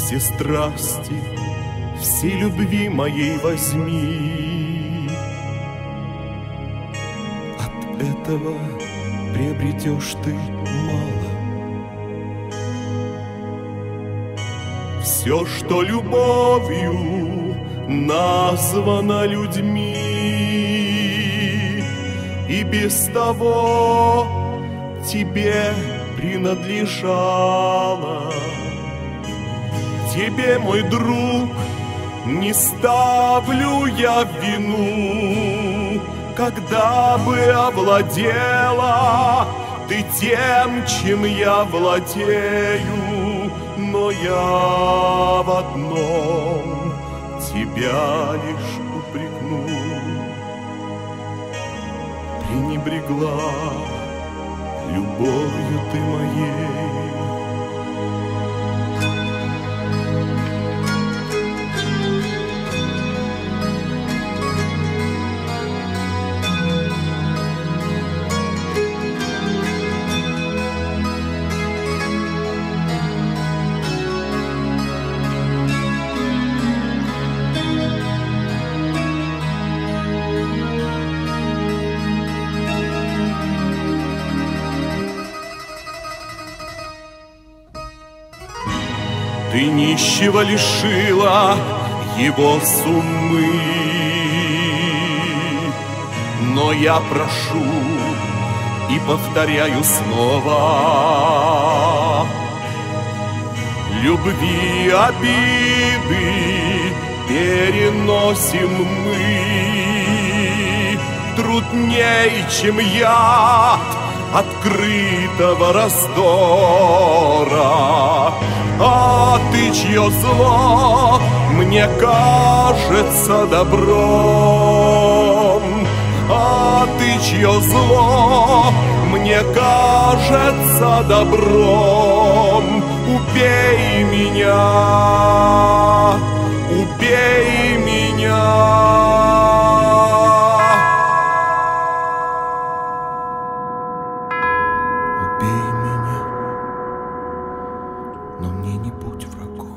все страсти, все любви моей возьми. От этого приобретешь ты мало. Все, что любовью названо людьми, и без того тебе принадлежало. Тебе, мой друг, не ставлю я вину, когда бы овладела ты тем, чем я владею, но я в одном тебя лишь упрекну. Пренебрегла любовью ты моей. Ты нищего лишила его суммы. Но я прошу и повторяю снова. Любви обиды переносим мы. Трудней, чем яд открытого раздора. А ты чье зло мне кажется добром. А ты чье зло мне кажется добром. Убей меня, убей меня people to forgo.